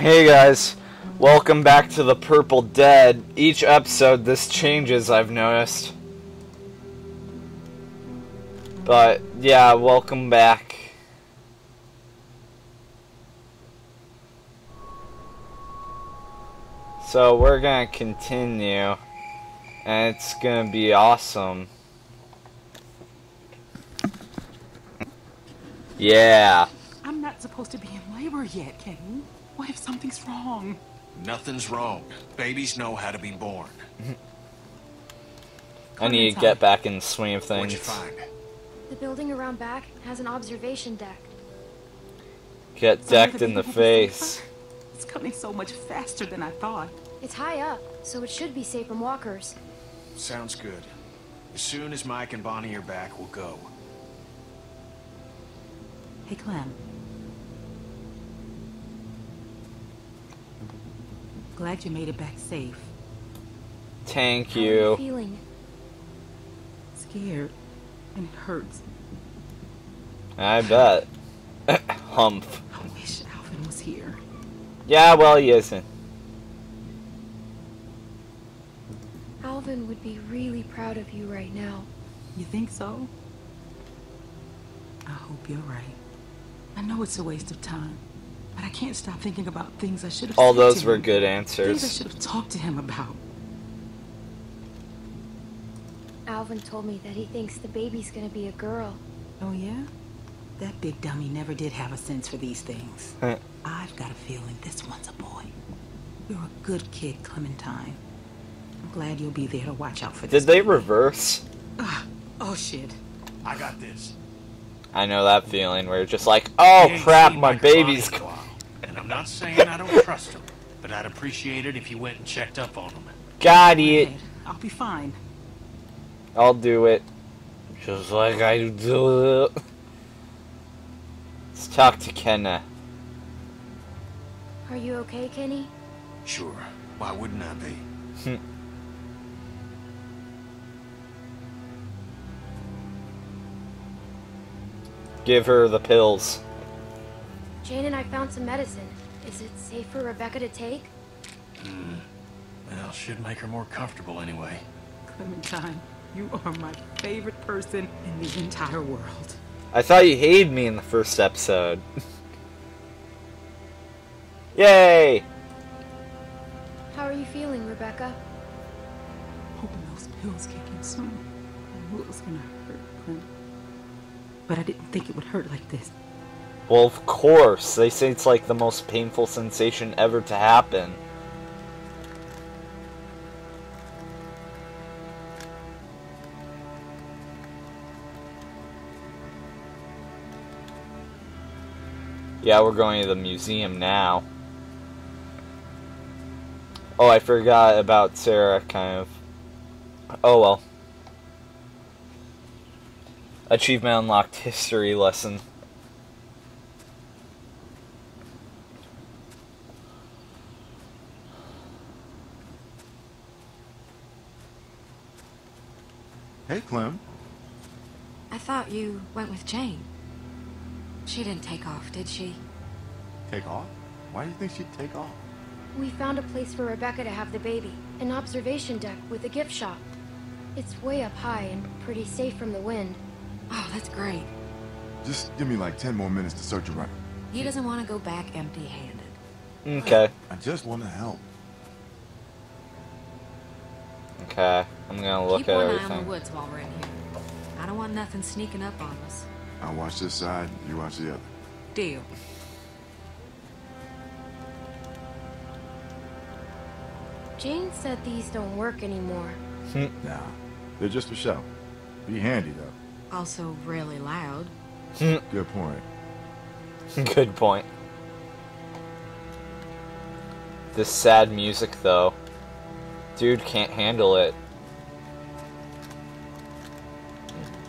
Hey guys, welcome back to the Purple Dead. Each episode this changes, I've noticed. But yeah, welcome back. So we're gonna continue, and it's gonna be awesome. Yeah. I'm not supposed to be in labor yet, Kenny. What if something's wrong? Nothing's wrong. Babies know how to be born. I need to get back in the swing of things. What'd you find? The building around back has an observation deck. Get Is decked the in the baby will face. It's coming so much faster than I thought. It's high up, so it should be safe from walkers. Sounds good. As soon as Mike and Bonnie are back, we'll go. Hey, Clem. Glad you made it back safe. Thank How are you you. feeling? Scared. And it hurts. I bet. Humph. I wish Alvin was here. Yeah, well, he isn't. Alvin would be really proud of you right now. You think so? I hope you're right. I know it's a waste of time, but I can't stop thinking about things I should have All those to were him. good Things I should have talked to him about. Alvin told me that he thinks the baby's gonna be a girl. Oh, yeah? That big dummy never did have a sense for these things. Huh. I've got a feeling this one's a boy. You're a good kid, Clementine. I'm glad you'll be there to watch out for this. Did they baby. reverse? Ah, oh, shit. I got this. I know that feeling where you're just like, oh crap, seen my Mike and Bonnie baby's. in a while. And I'm not saying I don't trust him, but I'd appreciate it if you went and checked up on him. Got it. ahead. I'll be fine. I'll do it. Just like I do it. Let's talk to Kenny. Are you okay, Kenny? Sure. Why wouldn't I be? Hmm. Give her the pills. Jane and I found some medicine. Is it safe for Rebecca to take? Hmm. Well, should make her more comfortable anyway. Clementine, you are my favorite person in the entire world. I thought you hated me in the first episode. Yay! How are you feeling, Rebecca? Hoping those pills kick in soon. I knew it was gonna hurt, Clem. But I didn't think it would hurt like this. Well, of course. They say it's like the most painful sensation ever to happen. Yeah, we're going to the museum now. Oh, I forgot about Sarah, kind of. Oh well. Achievement unlocked history lesson. Hey, Clem. I thought you went with Jane. She didn't take off, did she? Take off? Why do you think she'd take off? We found a place for Rebecca to have the baby. An observation deck with a gift shop. It's way up high and pretty safe from the wind. Oh, that's great. Just give me like 10 more minutes to search around. He doesn't want to go back empty-handed. Okay. I just want to help. Okay. I'm gonna look Keep at one eye on the woods while we're in here. I don't want nothing sneaking up on us. I'll watch this side, you watch the other. Deal. Jane said these don't work anymore. Hmm. Nah, they're just a show. Be handy, though. Also really loud. Hmm. Good point. Good point. This sad music, though. Dude can't handle it.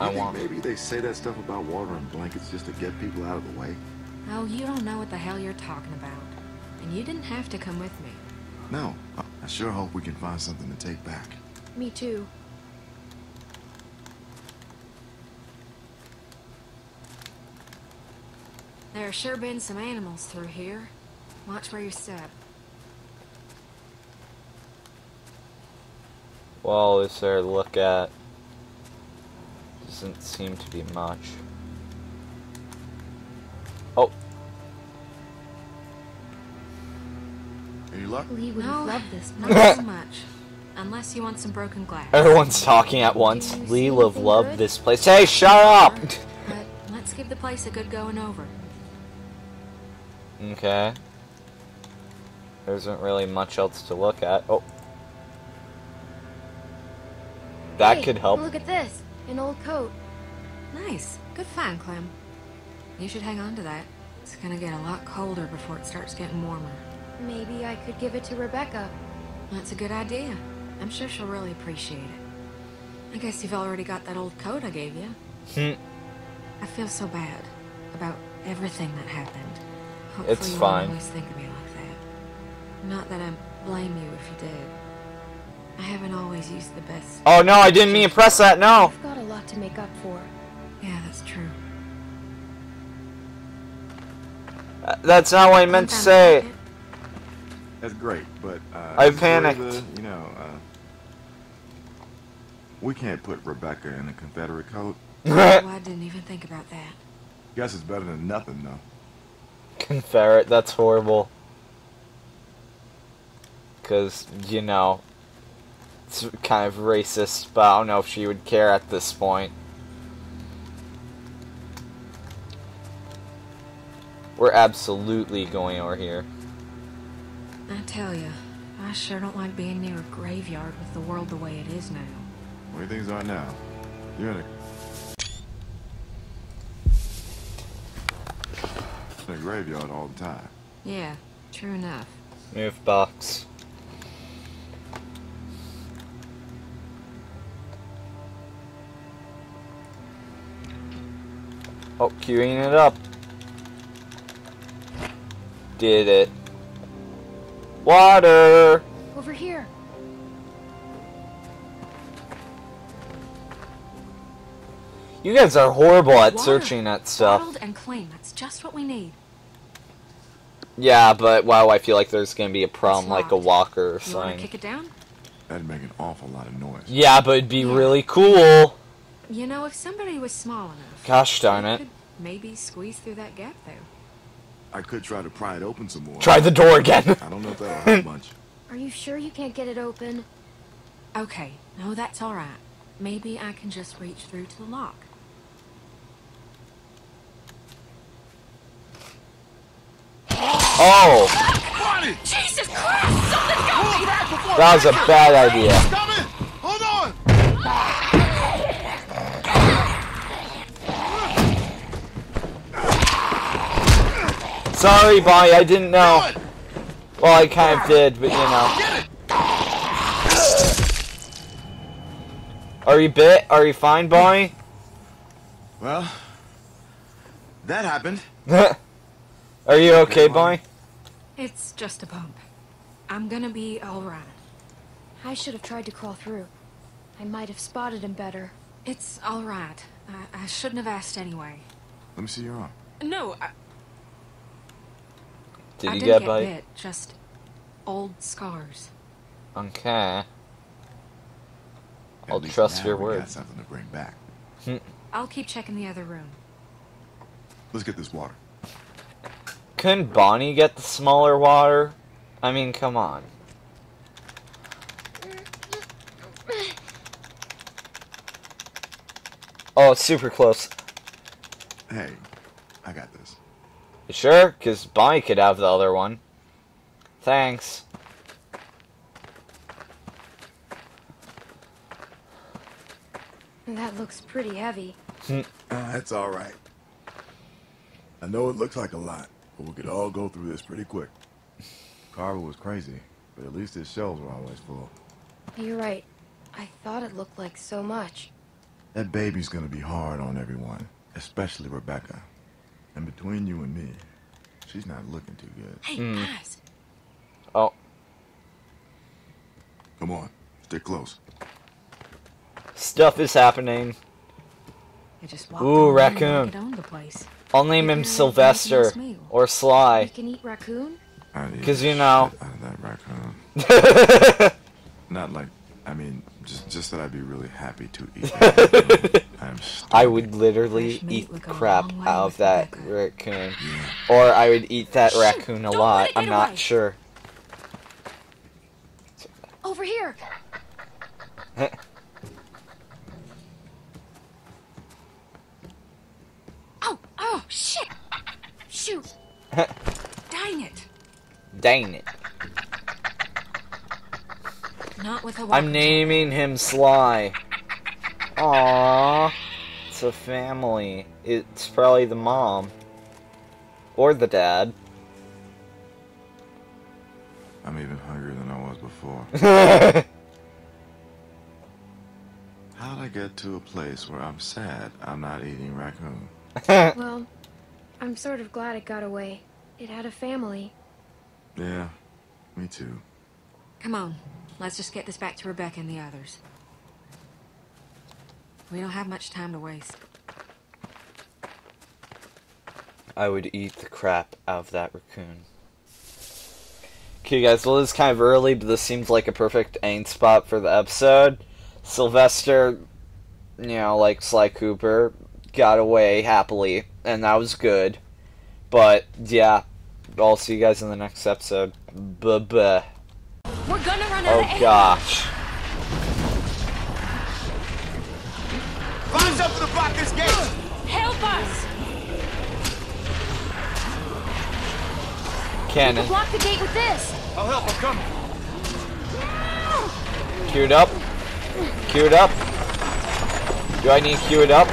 I think want. maybe they say that stuff about water and blankets just to get people out of the way? Oh, you don't know what the hell you're talking about. And you didn't have to come with me. No, I, I sure hope we can find something to take back. Me too. There sure been some animals through here. Watch where you step. Well, is there to look at? Doesn't seem to be much. Oh, Any luck? Lee would No, have loved this. not so much. Unless you want some broken glass. everyone's talking at once. Do you Lee see will anything love good? this place. Hey, shut up! But let's give the place a good going over. Okay. There isn't really much else to look at. Oh. That Hey, could help. Look at this. An old coat. Nice. Good find, Clem. You should hang on to that. It's gonna get a lot colder before it starts getting warmer. Maybe I could give it to Rebecca. That's a good idea. I'm sure she'll really appreciate it. I guess you've already got that old coat I gave you. Hmm. I feel so bad about everything that happened. Hopefully It's you won't always think of me like that. Not that I blame you if you did. I haven't always used the best. Oh no, I didn't mean to press that, no! I've got a lot to make up for. Yeah, that's true. Uh, That's not what I meant to say. That's great, but uh, I this is where panicked. the- you know, uh, we can't put Rebecca in a Confederate coat. Oh, I didn't even think about that. Guess it's better than nothing, though. Confederate, that's horrible. Because, you know, it's kind of racist, but I don't know if she would care at this point. We're absolutely going over here. I tell you, I sure don't like being near a graveyard with the world the way it is now. The way things are now, you're in a, in a graveyard all the time. Yeah, true enough. Move box. Oh, queuing it up. Did it. Water! Over here. You guys are horrible at Water. searching that stuff. Bottled and clean. That's just what we need. Yeah, but wow, I feel like there's gonna be a problem like a walker or something. You want to kick it down? That'd make an awful lot of noise. Yeah, but it'd be Yeah. really cool. You know, if somebody was small enough. Gosh darn it. could maybe squeeze through that gap there. I could try to pry it open some more. Try the door again. I don't know if that'll help much. Are you sure you can't get it open? Okay, no, that's all right. Maybe I can just reach through to the lock. Oh, Jesus Christ! Something's got me! that was a bad idea. Coming! Hold on! Sorry, Bonnie, I didn't know. Well, I kind of did, but you know. Are you bit? Are you fine, Bonnie? Well, that happened. Are you okay, Bonnie? It's just a bump. I'm gonna be all right. I should have tried to crawl through. I might have spotted him better. It's all right. I, I shouldn't have asked anyway. Let me see your arm. No, I, Did I you didn't get get bite? bit. Just old scars. Okay. At I'll trust now your we word. Got something to bring back. Hmm. I'll keep checking the other room. Let's get this water. Couldn't Bonnie get the smaller water? I mean, come on. Oh, it's super close. Hey, I got this. You sure? Because Bonnie could have the other one. Thanks. That looks pretty heavy. Ah, that's all right. I know it looks like a lot, but we could all go through this pretty quick. Carver was crazy, but at least his shelves were always full. You're right. I thought it looked like so much. That baby's gonna be hard on everyone, especially Rebecca. And between you and me, she's not looking too good. Hey, Hmm. guys. Oh, Come on, stick close. stuff is happening. I just Ooh, raccoon. Like it the place. I'll name him Maybe I'll make a Sylvester or We Sly. can eat raccoon? I'd eat 'Cause the you know. Out of that raccoon. Not like, I mean, just just that I'd be really happy to eat. that. I'm I would literally Fresh eat the crap out of that Rebecca. raccoon. Or I would eat that Shoot, raccoon a lot. I'm not away. sure. Over here. Oh, oh, shit. Shoot. Dang it! Dang it. Not with a I'm naming him Sly. Aww. It's a family. It's probably the mom. Or the dad. I'm even hungrier than I was before. How'd I get to a place where I'm sad I'm not eating raccoon? Well, I'm sort of glad it got away. It had a family. Yeah, me too. Come on, let's just get this back to Rebecca and the others. We don't have much time to waste. I would eat the crap out of that raccoon. Okay, guys, well, it's kind of early, but this seems like a perfect end spot for the episode. Sylvester, you know, like Sly Cooper, got away happily, and that was good. But, yeah, I'll see you guys in the next episode. Buh buh. We're gonna run out Oh of ammo. gosh. Find something to block this gate! Help us! Cannon. Block the gate with this. I'll help, I'm coming. Queued up. Queued up. Do I need to queue it up?